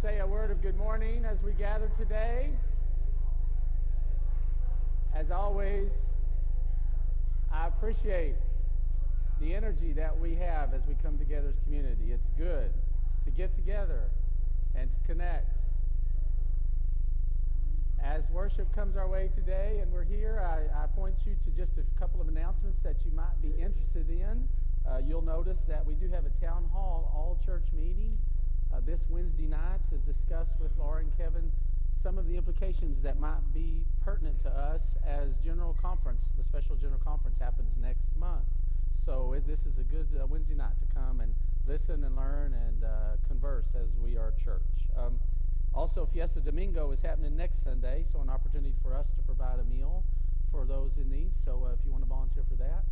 say a word of good morning as we gather today. As always, I appreciate the energy that we have as we come together as community. It's good to get together and to connect. As worship comes our way today and we're here, I, I point you to just a couple of announcements that you might be interested in. Uh, you'll notice that we do have a town hall all church meeting uh, this Wednesday night to discuss with Laura and Kevin some of the implications that might be pertinent to us as General Conference, the special General Conference happens next month. So it, this is a good uh, Wednesday night to come and listen and learn and uh, converse as we are church. Um, also, Fiesta Domingo is happening next Sunday, so an opportunity for us to provide a meal for those in need. So uh, if you want to volunteer for that,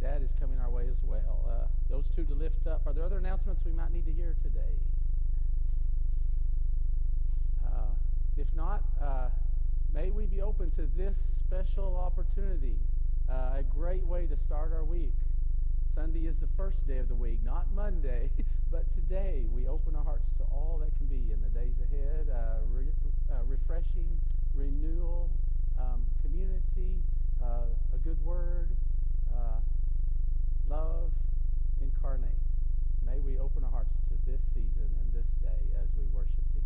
that is coming our way as well. Uh, those two to lift up. Are there other announcements we might need to hear today? Uh, if not, uh, may we be open to this special opportunity. Uh, a great way to start our week. Sunday is the first day of the week, not Monday, but today we open our hearts to all that can be in the days ahead. Uh, re- uh, refreshing, renewal, um, community, uh, a good word, love, incarnate. May we open our hearts to this season and this day as we worship together.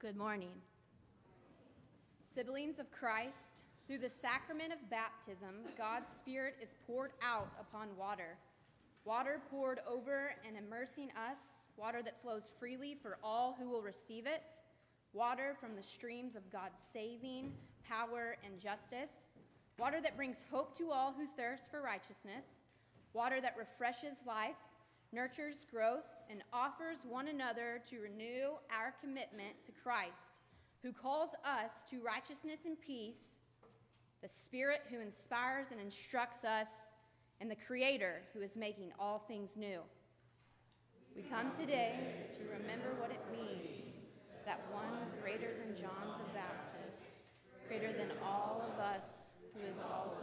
Good morning. Siblings of Christ, through the sacrament of baptism, God's Spirit is poured out upon water. Water poured over and immersing us, water that flows freely for all who will receive it, water from the streams of God's saving power and justice, water that brings hope to all who thirst for righteousness, water that refreshes life, nurtures growth, and offers one another to renew our commitment to Christ, who calls us to righteousness and peace, the Spirit who inspires and instructs us, and the Creator who is making all things new. We come today to remember what it means that one greater than John the Baptist, greater than all of us, who is also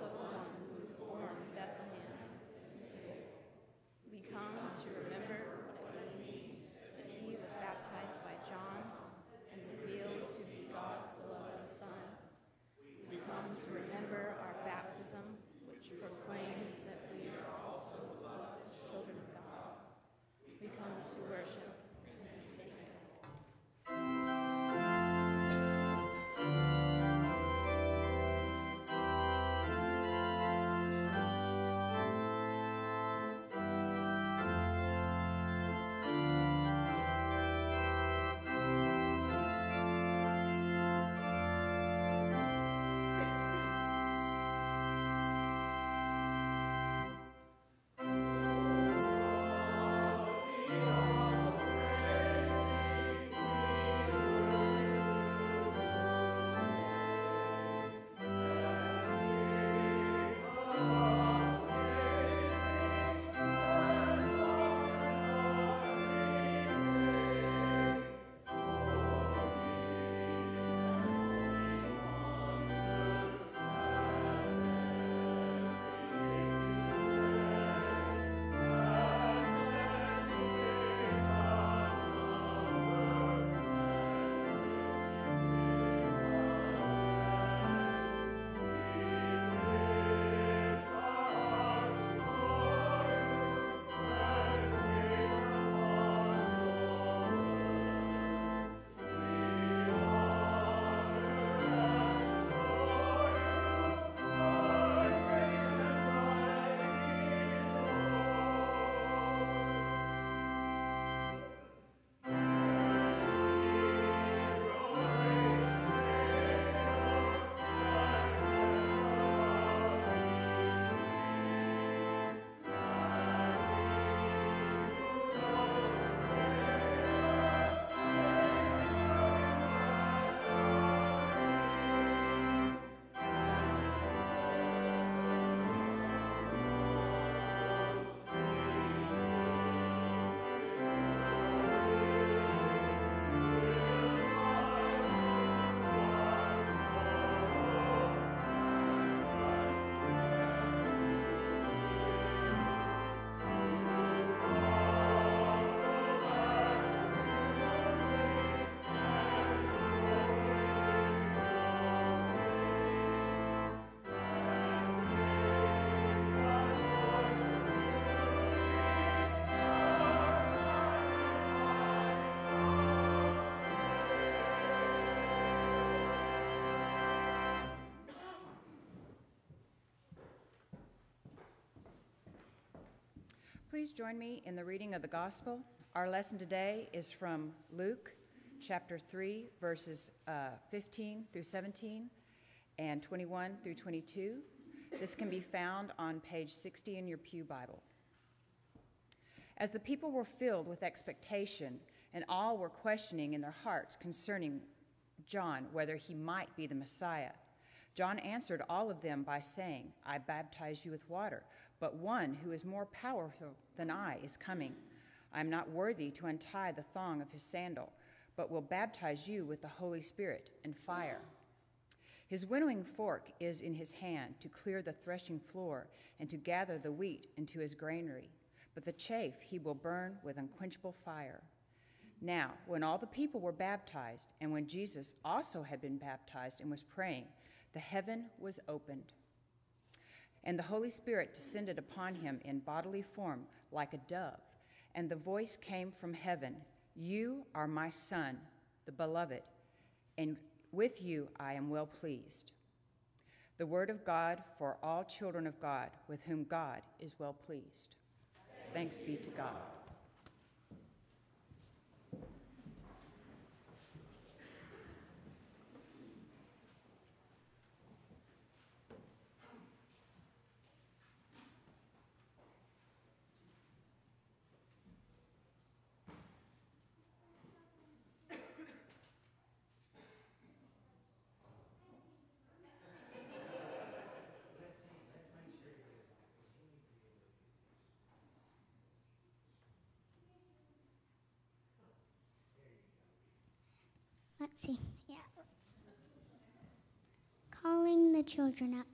Please join me in the reading of the Gospel. Our lesson today is from Luke chapter 3, verses uh, 15 through 17 and 21 through 22. This can be found on page 60 in your Pew Bible. As the people were filled with expectation, and all were questioning in their hearts concerning John whether he might be the Messiah, John answered all of them by saying, I baptize you with water but one who is more powerful than I is coming. I am not worthy to untie the thong of his sandal, but will baptize you with the Holy Spirit and fire. His winnowing fork is in his hand to clear the threshing floor and to gather the wheat into his granary, but the chaff he will burn with unquenchable fire. Now, when all the people were baptized, and when Jesus also had been baptized and was praying, the heaven was opened and the Holy Spirit descended upon him in bodily form like a dove. And the voice came from heaven You are my Son, the beloved. and with you I am well pleased. The word of God for all children of God, with whom God is well pleased. Thanks be to God. Let's see. Yeah. Calling the children up.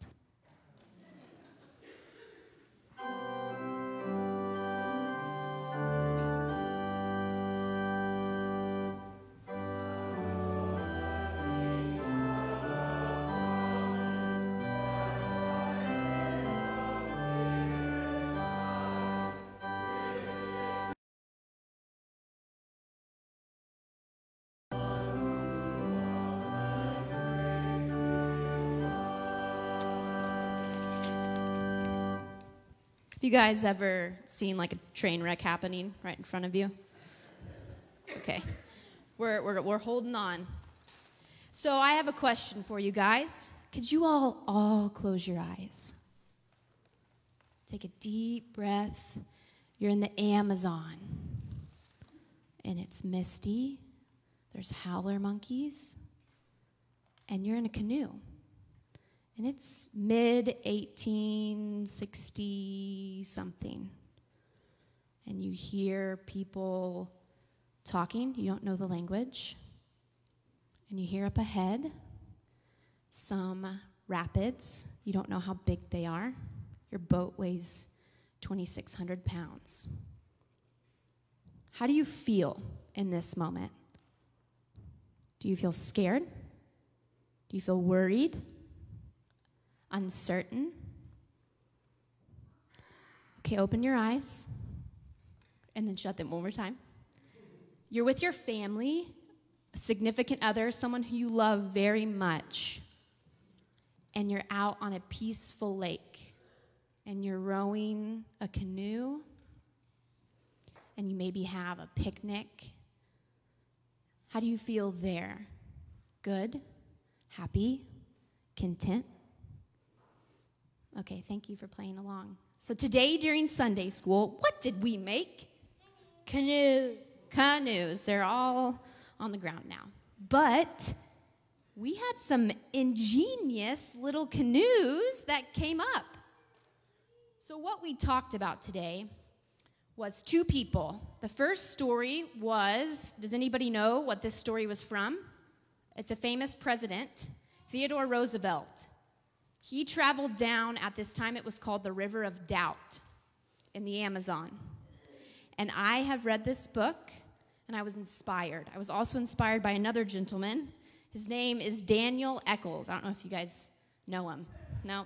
Have you guys ever seen like a train wreck happening right in front of you? It's okay. We're, we're, we're holding on. So I have a question for you guys. Could you all all close your eyes? Take a deep breath. You're in the Amazon. And it's misty. There's howler monkeys. And you're in a canoe and it's mid 1860 something. And you hear people talking, you don't know the language, and you hear up ahead some rapids, you don't know how big they are. Your boat weighs 2,600 pounds. How do you feel in this moment? Do you feel scared? Do you feel worried? Uncertain. Okay, open your eyes and then shut them one more time. You're with your family, a significant other, someone who you love very much, and you're out on a peaceful lake and you're rowing a canoe and you maybe have a picnic. How do you feel there? Good? Happy? Content? Okay, thank you for playing along. So today during Sunday school, what did we make? Canoes. Canoes. They're all on the ground now. But we had some ingenious little canoes that came up. So, what we talked about today was two people. The first story was does anybody know what this story was from? It's a famous president, Theodore Roosevelt. He traveled down, at this time it was called the River of Doubt in the Amazon. And I have read this book and I was inspired. I was also inspired by another gentleman. His name is Daniel Eccles. I don't know if you guys know him. No.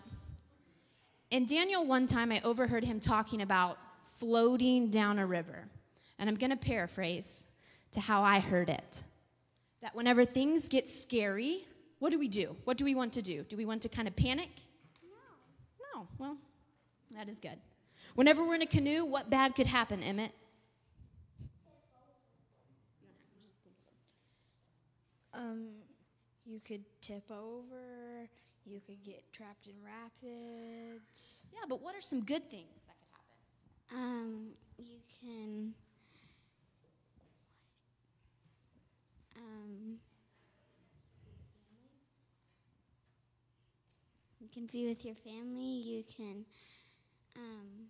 And Daniel, one time I overheard him talking about floating down a river. And I'm going to paraphrase to how I heard it that whenever things get scary, what do we do? What do we want to do? Do we want to kind of panic? No. No. Well, that is good. Whenever we're in a canoe, what bad could happen, Emmett? Um, you could tip over. You could get trapped in rapids. Yeah, but what are some good things that could happen? Um, you can. Um, you can be with your family. You can. Um,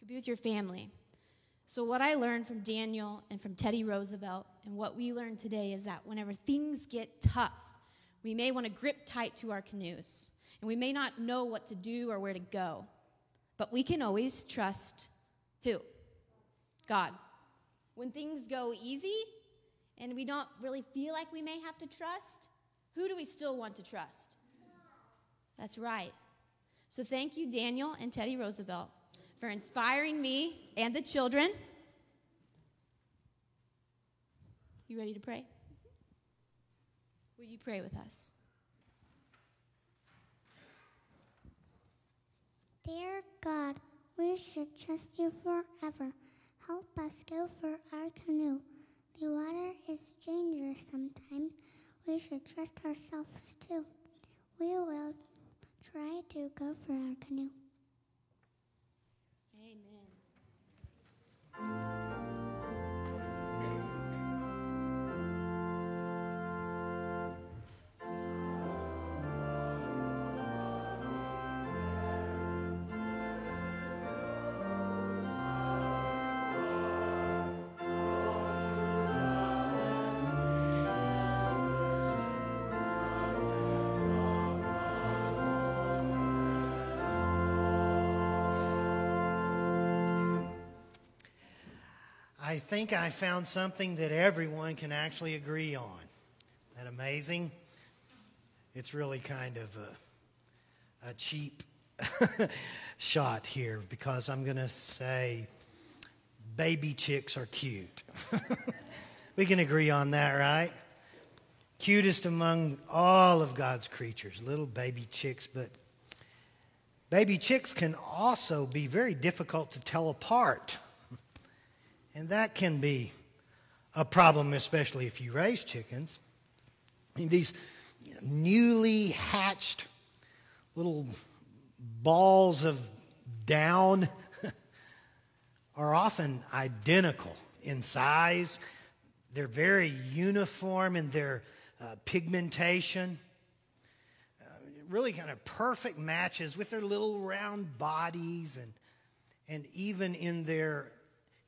could be with your family. So, what I learned from Daniel and from Teddy Roosevelt, and what we learned today is that whenever things get tough, we may want to grip tight to our canoes, and we may not know what to do or where to go. But we can always trust who? God. When things go easy and we don't really feel like we may have to trust, who do we still want to trust? That's right. So, thank you, Daniel and Teddy Roosevelt for inspiring me and the children. You ready to pray? Will you pray with us? Dear God, we should trust you forever. Help us go for our canoe. The water is dangerous sometimes. We should trust ourselves too. We will try to go for our canoe. I think I found something that everyone can actually agree on. Isn't that amazing? It's really kind of a, a cheap shot here because I'm going to say baby chicks are cute. we can agree on that, right? Cutest among all of God's creatures, little baby chicks, but baby chicks can also be very difficult to tell apart. And that can be a problem, especially if you raise chickens. These newly hatched little balls of down are often identical in size. They're very uniform in their uh, pigmentation. Uh, really kind of perfect matches with their little round bodies and, and even in their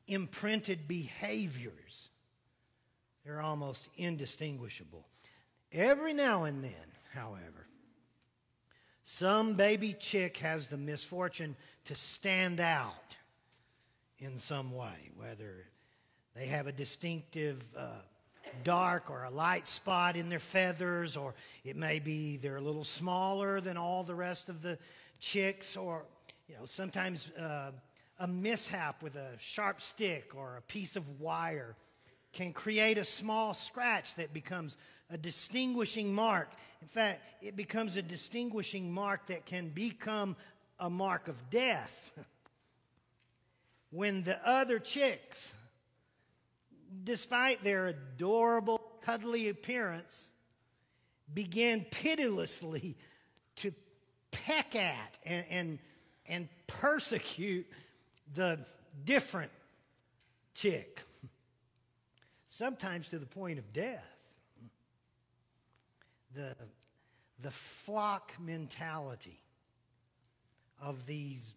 imprinted behaviors. They're almost indistinguishable. Every now and then, however, some baby chick has the misfortune to stand out in some way, whether they have a distinctive uh, dark or a light spot in their feathers, or it may be they're a little smaller than all the rest of the chicks, or you know sometimes uh, a mishap with a sharp stick or a piece of wire can create a small scratch that becomes a distinguishing mark. In fact, it becomes a distinguishing mark that can become a mark of death. when the other chicks, despite their adorable, cuddly appearance, begin pitilessly to peck at and, and, and persecute the different chick, sometimes to the point of death. The, the flock mentality of these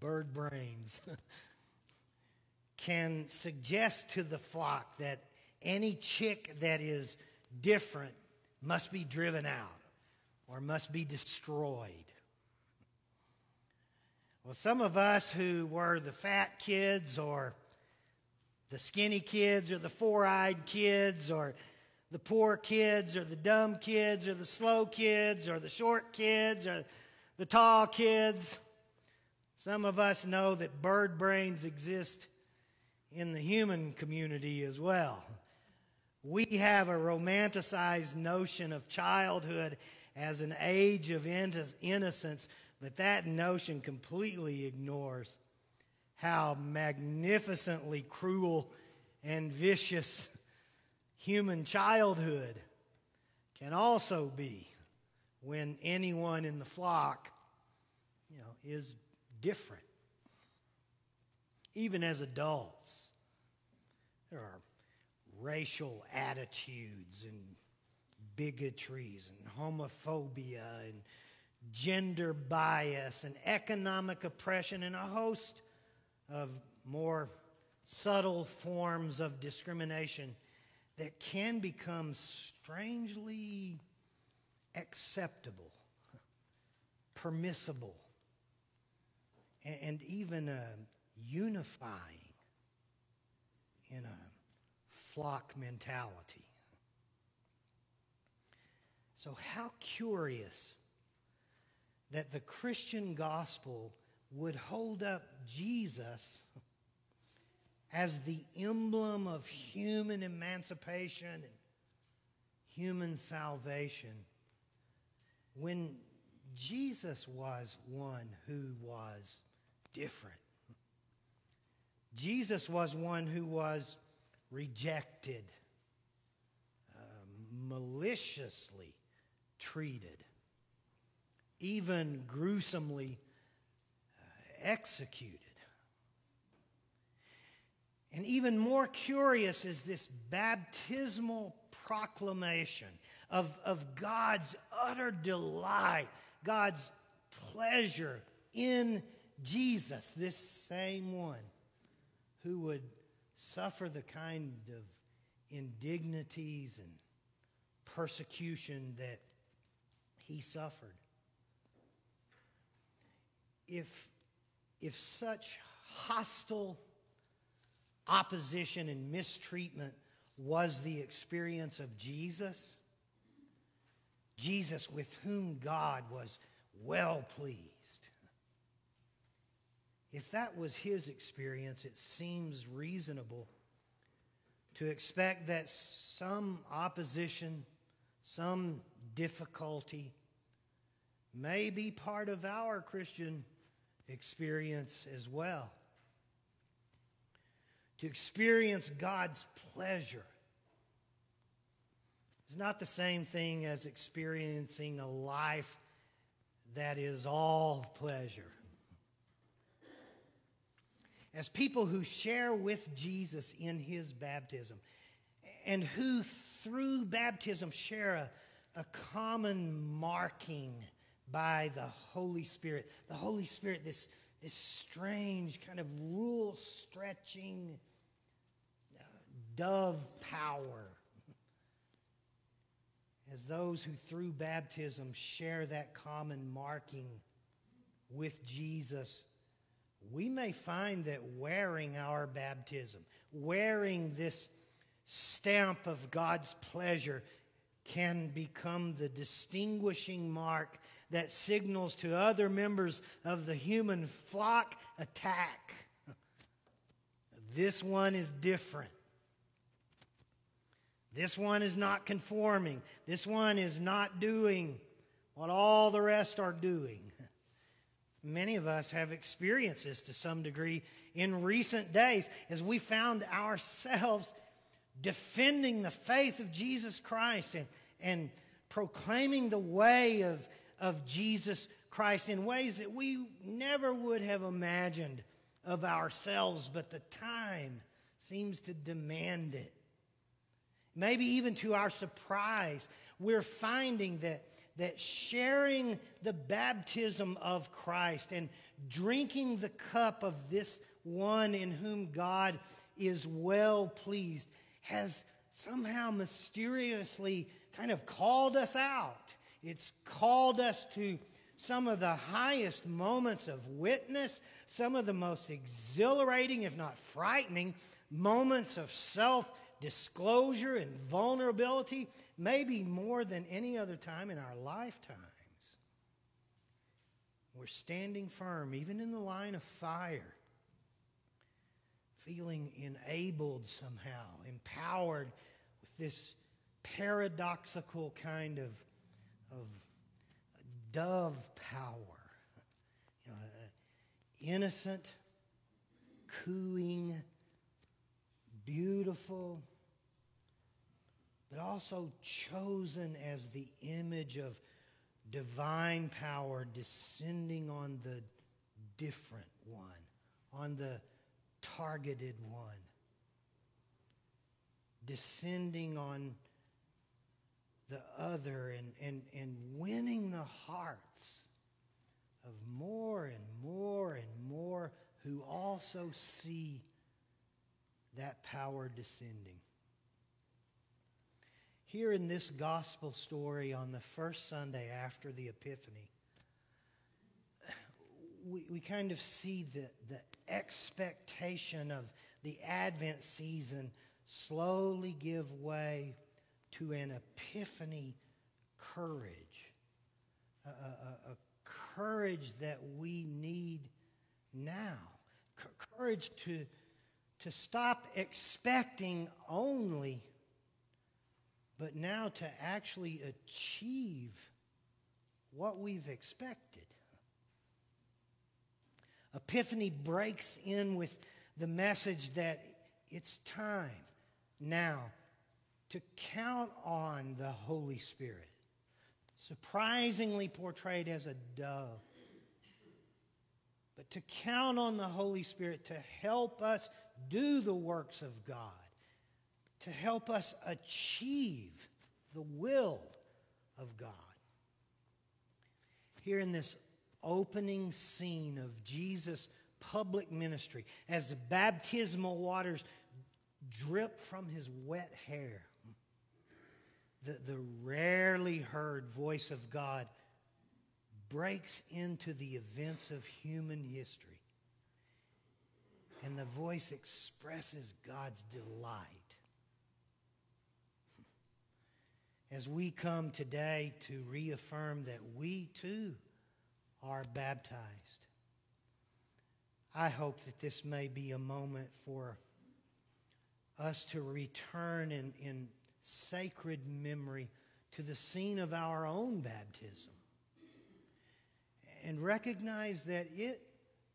bird brains can suggest to the flock that any chick that is different must be driven out or must be destroyed. Well, some of us who were the fat kids or the skinny kids or the four eyed kids or the poor kids or the dumb kids or the slow kids or the short kids or the tall kids. Some of us know that bird brains exist in the human community as well. We have a romanticized notion of childhood as an age of innocence but that notion completely ignores how magnificently cruel and vicious human childhood can also be when anyone in the flock you know is different. Even as adults there are racial attitudes and bigotries and homophobia and gender bias and economic oppression and a host of more subtle forms of discrimination that can become strangely acceptable, permissible, and even uh, unifying in a flock mentality. So, how curious that the Christian gospel would hold up Jesus as the emblem of human emancipation and human salvation when Jesus was one who was different. Jesus was one who was rejected, uh, maliciously treated, even gruesomely uh, executed. And even more curious is this baptismal proclamation of, of God's utter delight, God's pleasure in Jesus, this same one who would suffer the kind of indignities and persecution that he suffered. If, if such hostile opposition and mistreatment was the experience of Jesus, Jesus with whom God was well pleased. If that was his experience, it seems reasonable to expect that some opposition, some difficulty may be part of our Christian experience as well. To experience God's pleasure is not the same thing as experiencing a life that is all pleasure. As people who share with Jesus in his baptism and who through baptism share a, a common marking by the Holy Spirit. The Holy Spirit, this, this strange kind of rule stretching uh, dove power as those who through baptism share that common marking with Jesus, we may find that wearing our baptism, wearing this stamp of God's pleasure, can become the distinguishing mark that signals to other members of the human flock attack. This one is different. This one is not conforming. This one is not doing what all the rest are doing. Many of us have experienced this to some degree in recent days as we found ourselves defending the faith of Jesus Christ and, and proclaiming the way of, of Jesus Christ in ways that we never would have imagined of ourselves, but the time seems to demand it. Maybe even to our surprise, we're finding that, that sharing the baptism of Christ and drinking the cup of this one in whom God is well pleased has somehow mysteriously kind of called us out. It's called us to some of the highest moments of witness, some of the most exhilarating, if not frightening, moments of self disclosure and vulnerability, maybe more than any other time in our lifetimes. We're standing firm, even in the line of fire, feeling enabled somehow, empowered with this paradoxical kind of, of dove power. You know, uh, innocent, cooing, beautiful, but also chosen as the image of divine power descending on the different one, on the targeted one, descending on the other and, and, and winning the hearts of more and more and more who also see that power descending. Here in this gospel story on the first Sunday after the Epiphany, we, we kind of see the, the expectation of the Advent season slowly give way to an epiphany courage, a, a, a courage that we need now, C- courage to to stop expecting only, but now to actually achieve what we've expected. Epiphany breaks in with the message that it's time now to count on the Holy Spirit, surprisingly portrayed as a dove. But to count on the Holy Spirit to help us do the works of God, to help us achieve the will of God. Here in this opening scene of Jesus' public ministry, as the baptismal waters drip from his wet hair, the, the rarely heard voice of God breaks into the events of human history. And the voice expresses God's delight. As we come today to reaffirm that we too are baptized, I hope that this may be a moment for us to return in, in sacred memory to the scene of our own baptism and recognize that it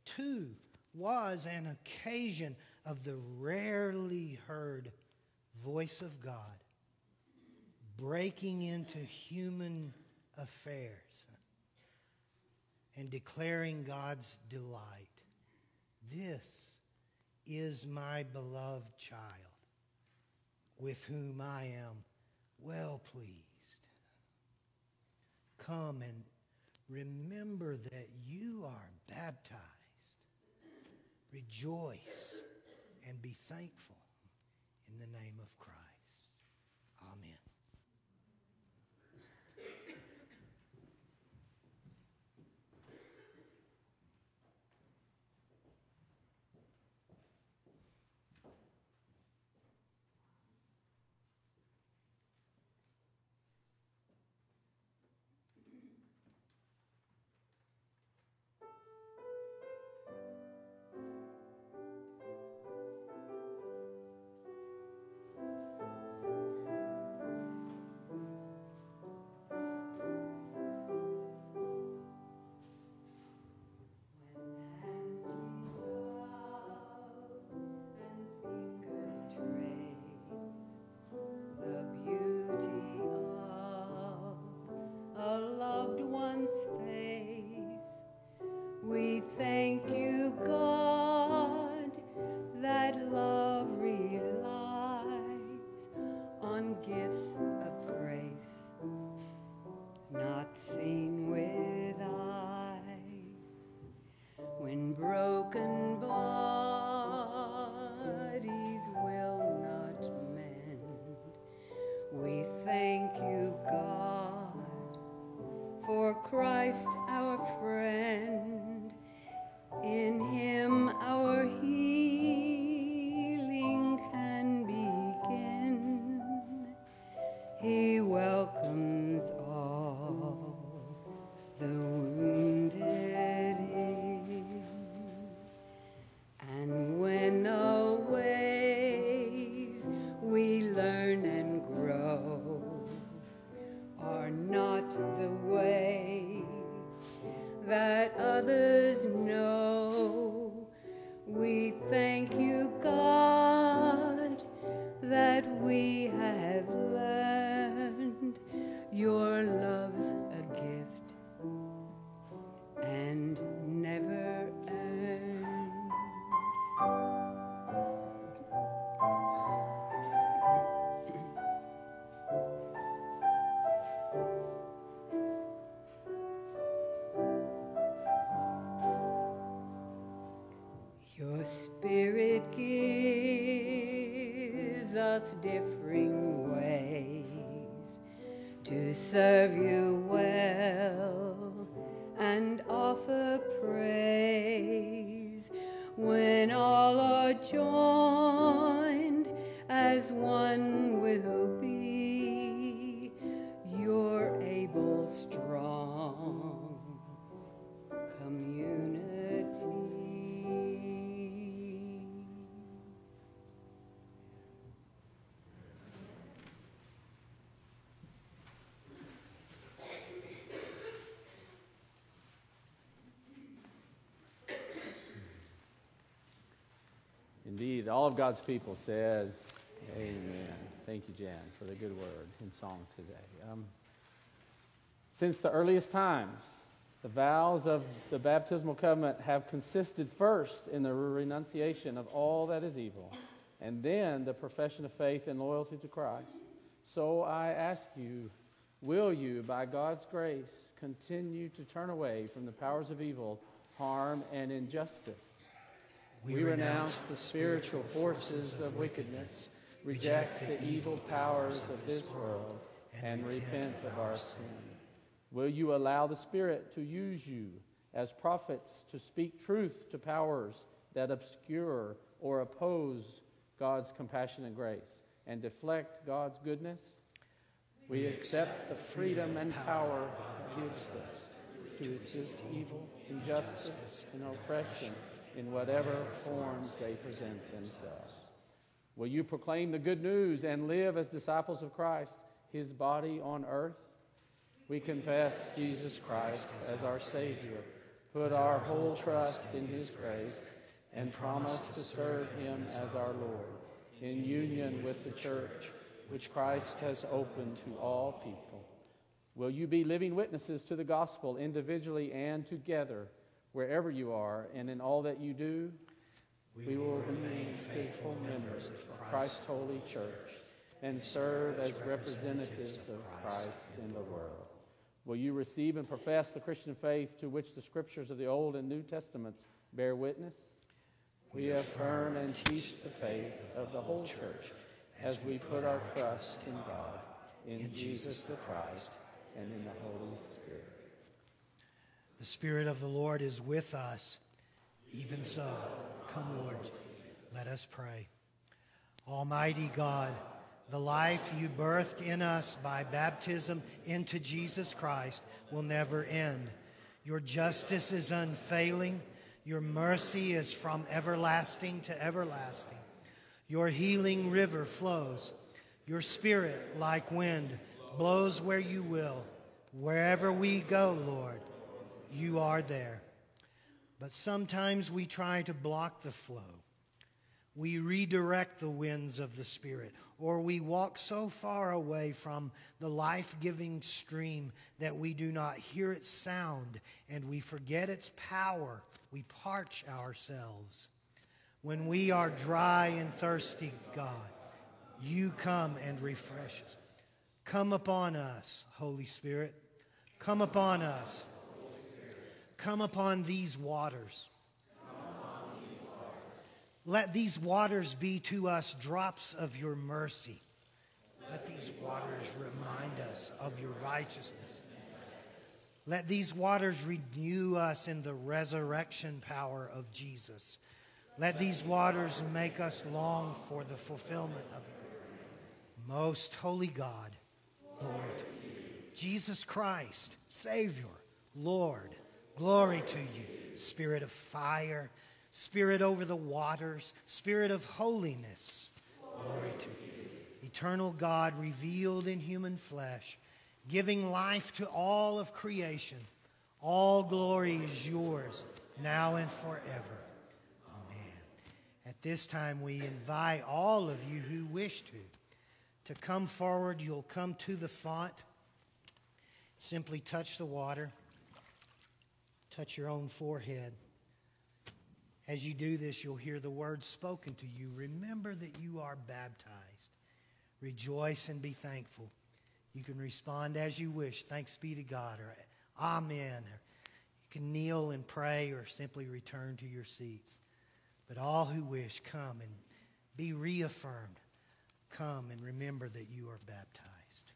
too was an occasion of the rarely heard voice of God breaking into human affairs and declaring God's delight. This is my beloved child with whom I am well pleased. Come and remember that you are baptized. Rejoice and be thankful in the name of Christ. That others know, of God's people said, Amen. Thank you, Jan, for the good word in song today. Um, since the earliest times, the vows of the baptismal covenant have consisted first in the renunciation of all that is evil, and then the profession of faith and loyalty to Christ. So I ask you, will you, by God's grace, continue to turn away from the powers of evil, harm, and injustice? We renounce the spiritual forces of wickedness, reject the evil powers of this world, and repent of our sin. Will you allow the Spirit to use you as prophets to speak truth to powers that obscure or oppose God's compassion and grace and deflect God's goodness? We accept the freedom and power God gives us to resist evil, injustice, and oppression in whatever forms they present themselves. Will you proclaim the good news and live as disciples of Christ, his body on earth? We confess Jesus Christ as our Savior, put our whole trust in his grace, and promise to serve him as our Lord in union with the church, which Christ has opened to all people. Will you be living witnesses to the gospel individually and together, wherever you are, and in all that you do? We will remain faithful members of Christ's holy church and serve as representatives of Christ in the world. Will you receive and profess the Christian faith to which the scriptures of the Old and New Testaments bear witness? We affirm and teach the faith of the whole church as we put our trust in God, in Jesus the Christ, and in the Holy Spirit. The Spirit of the Lord is with us. Even so, come, Lord, let us pray. Almighty God, the life you birthed in us by baptism into Jesus Christ will never end. Your justice is unfailing. Your mercy is from everlasting to everlasting. Your healing river flows. Your spirit, like wind, blows where you will. Wherever we go, Lord, you are there. But sometimes we try to block the flow. We redirect the winds of the Spirit, or we walk so far away from the life giving stream that we do not hear its sound and we forget its power. We parch ourselves. When we are dry and thirsty, God, you come and refresh us. Come upon us, Holy Spirit. Come upon us. Come upon these waters. Let these waters be to us drops of your mercy. Let these waters remind us of your righteousness. Let these waters renew us in the resurrection power of Jesus. Let these waters make us long for the fulfillment of it. Most holy God, Lord, Jesus Christ, Savior, Lord, glory to you, Spirit of fire Spirit over the waters, Spirit of holiness. Glory to you. Eternal God revealed in human flesh, giving life to all of creation. All glory is yours, now and forever. Amen. At this time, we invite all of you who wish to to come forward. You'll come to the font. Simply touch the water, touch your own forehead. As you do this, you'll hear the words spoken to you. Remember that you are baptized. Rejoice and be thankful. You can respond as you wish. Thanks be to God, or Amen. Or you can kneel and pray, or simply return to your seats. But all who wish, come and be reaffirmed. Come and remember that you are baptized.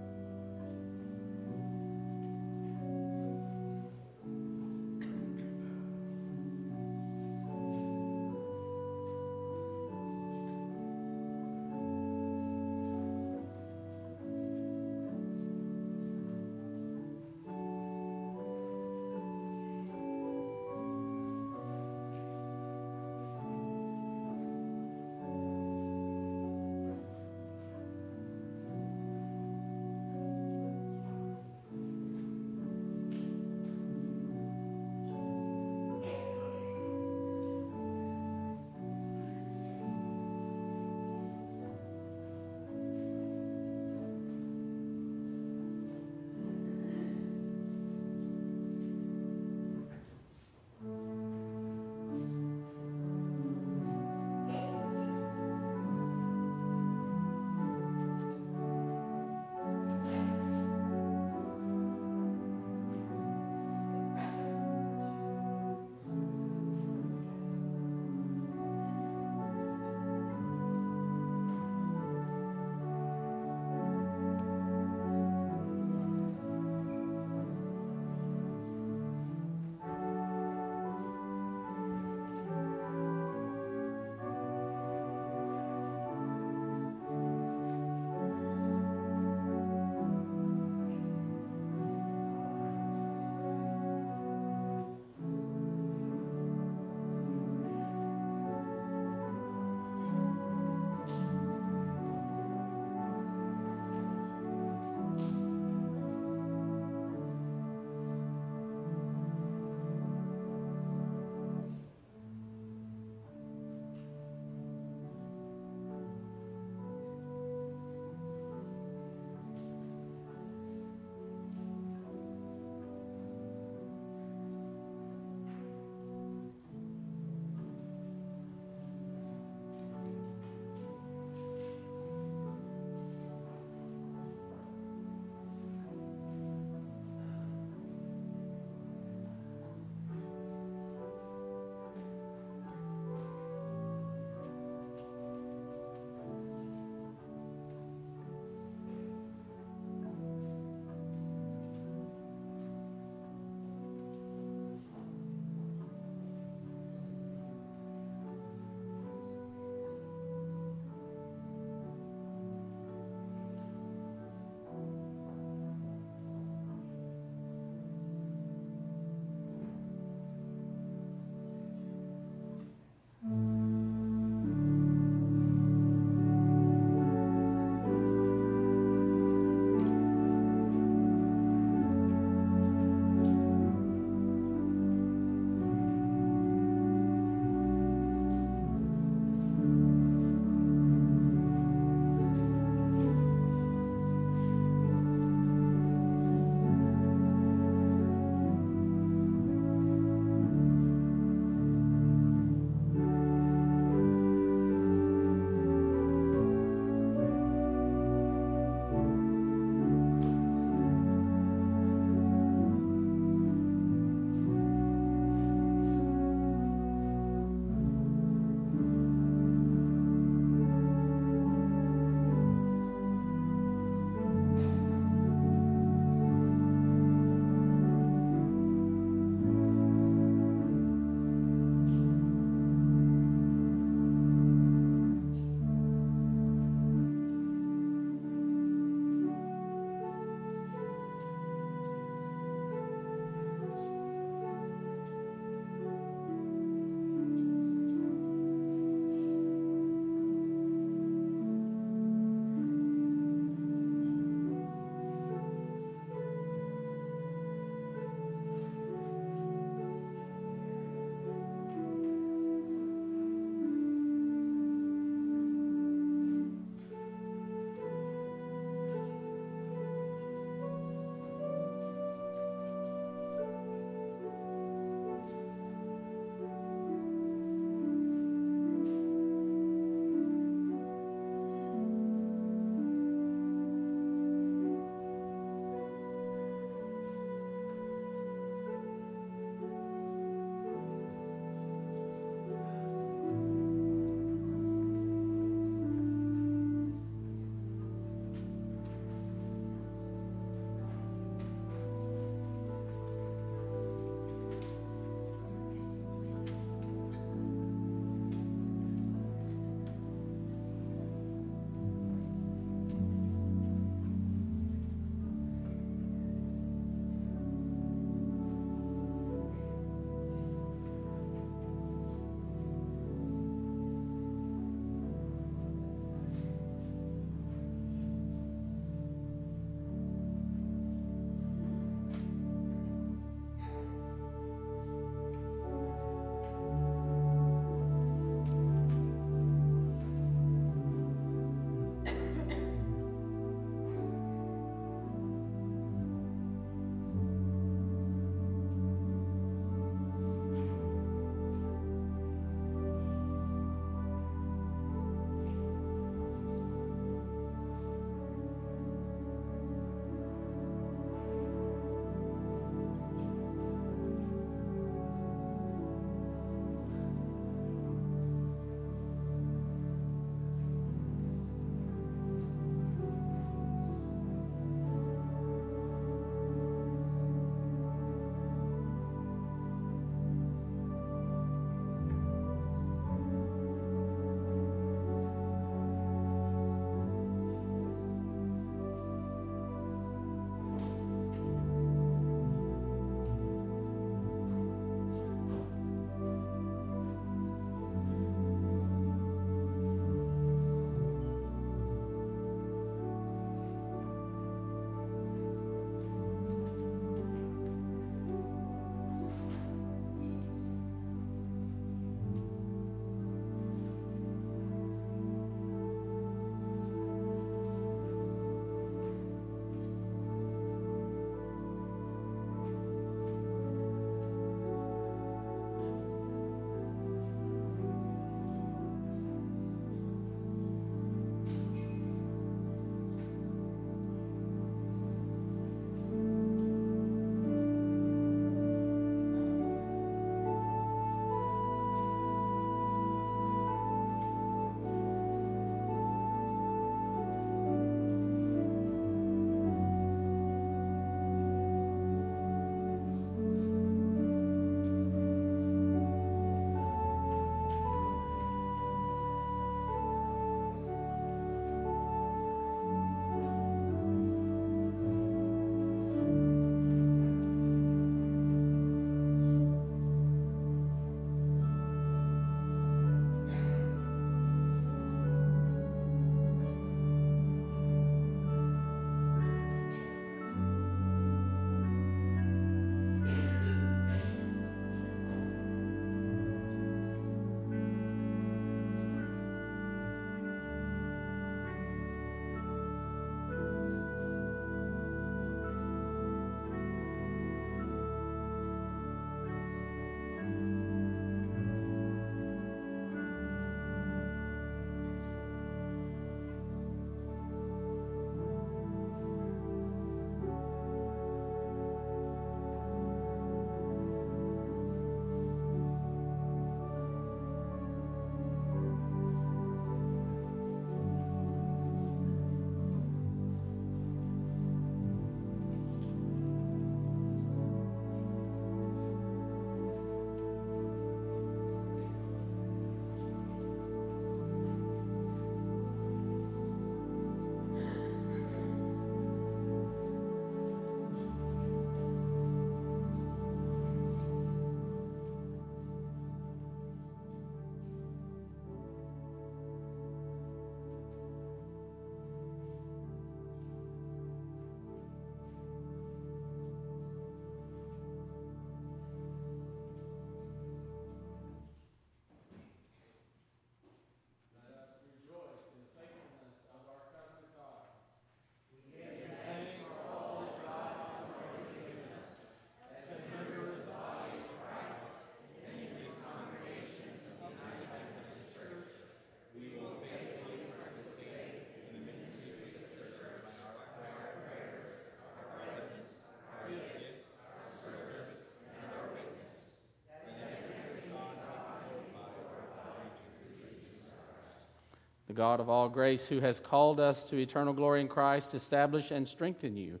God of all grace, who has called us to eternal glory in Christ, establish and strengthen you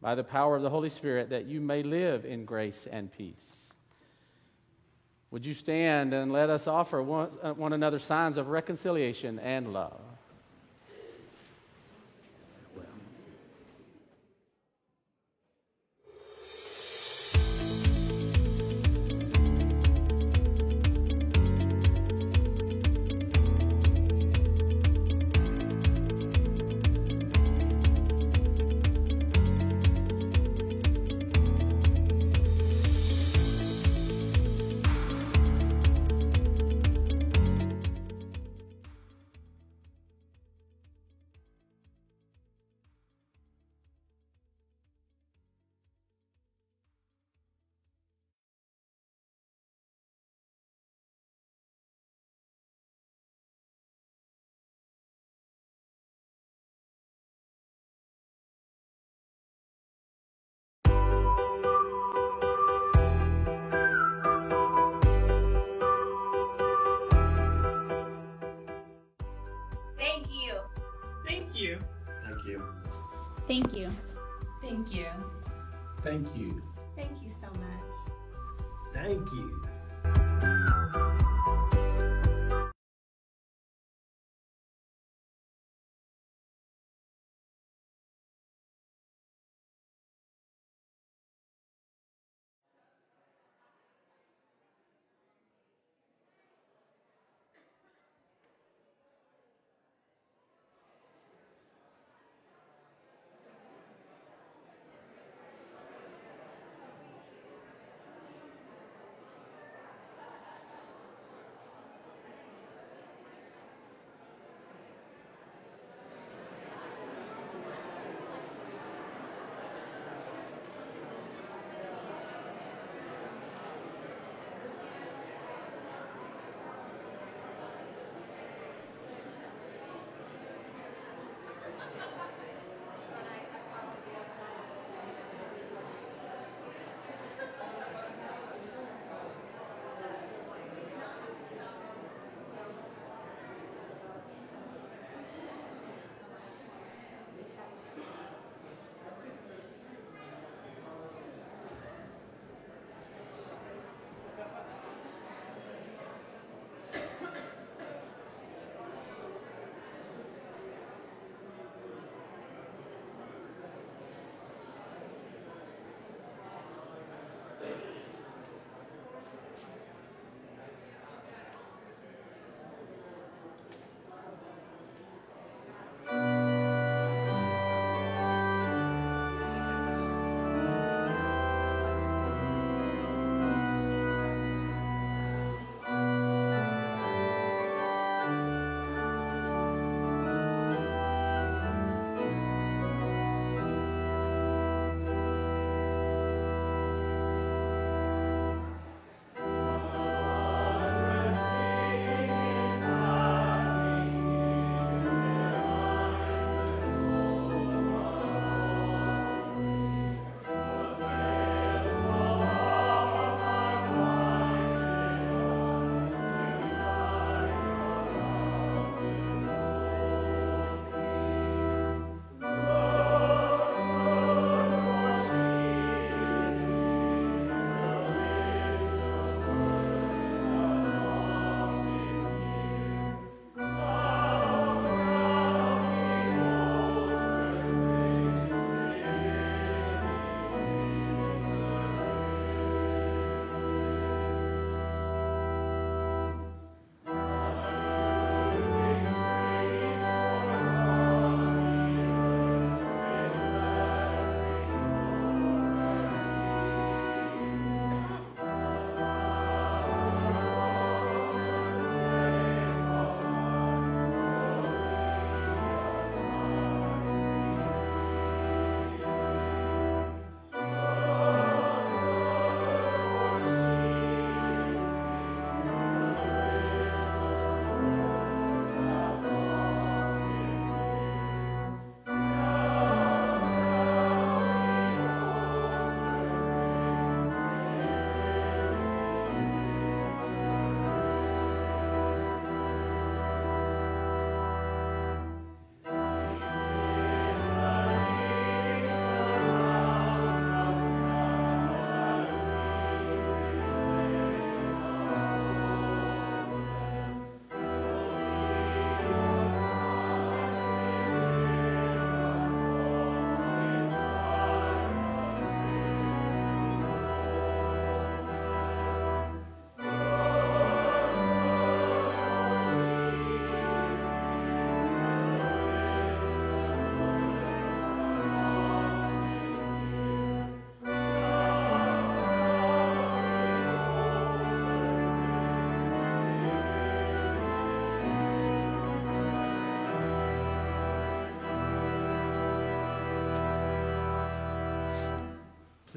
by the power of the Holy Spirit, that you may live in grace and peace. Would you stand and let us offer one, uh, one another signs of reconciliation and love?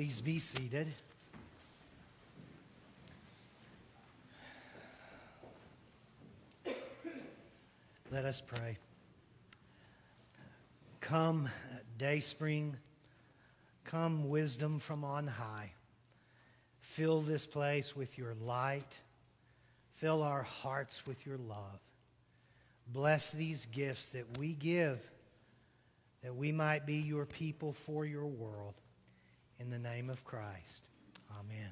Please be seated. Let us pray. Come, day spring, come, wisdom from on high. Fill this place with your light. Fill our hearts with your love. Bless these gifts that we give, that we might be your people for your world. In the name of Christ. Amen.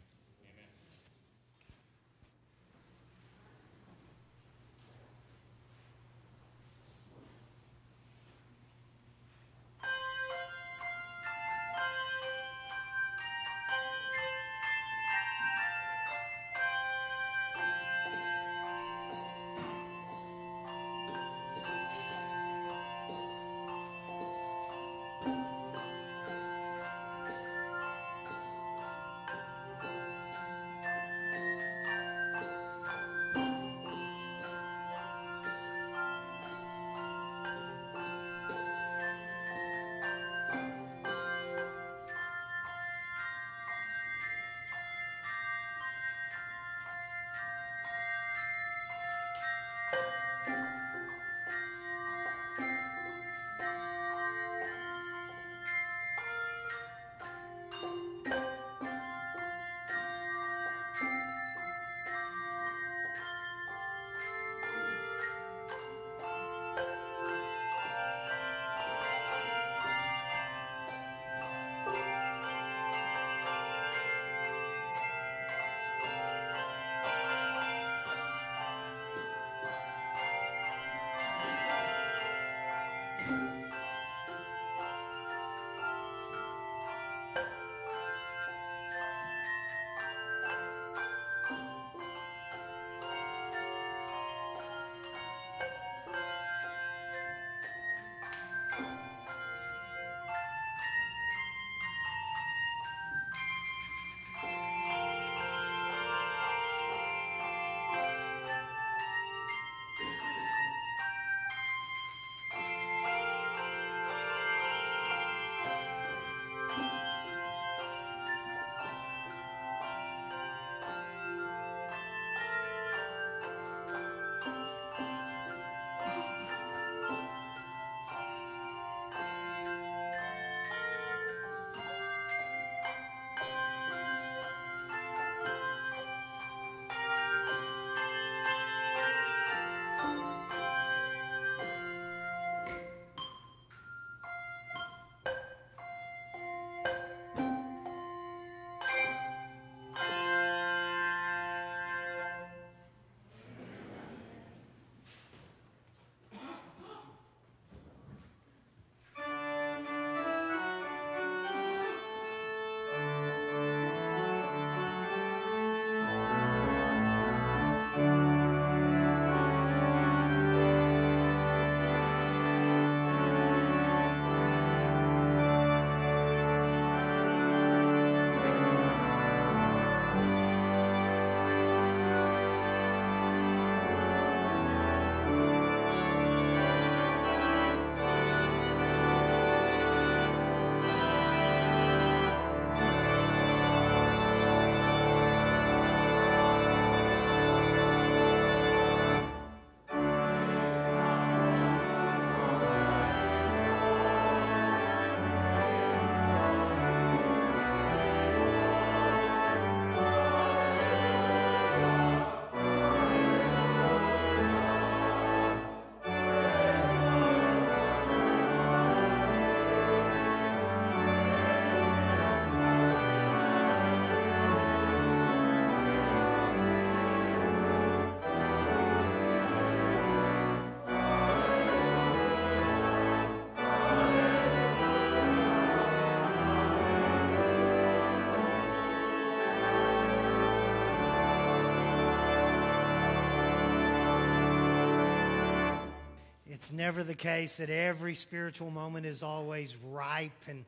It's never the case that every spiritual moment is always ripe and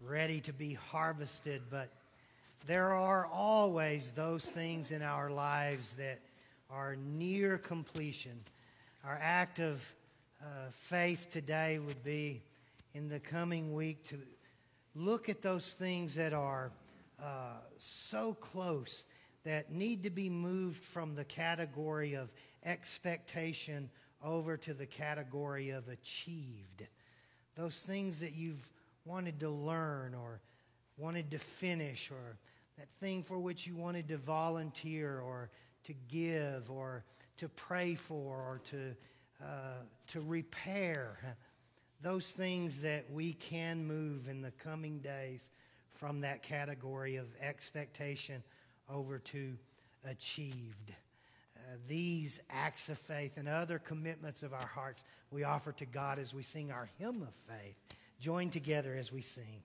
ready to be harvested, but there are always those things in our lives that are near completion. Our act of uh, faith today would be in the coming week to look at those things that are uh, so close that need to be moved from the category of expectation over to the category of achieved. Those things that you've wanted to learn or wanted to finish or that thing for which you wanted to volunteer or to give or to pray for or to, uh, to repair. Those things that we can move in the coming days from that category of expectation over to achieved. Uh, these acts of faith and other commitments of our hearts we offer to God as we sing our hymn of faith. Join together as we sing.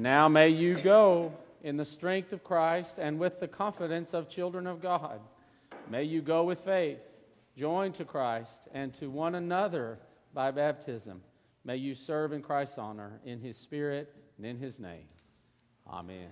And now may you go in the strength of Christ and with the confidence of children of God. May you go with faith, joined to Christ and to one another by baptism. May you serve in Christ's honor, in his spirit and in his name. Amen.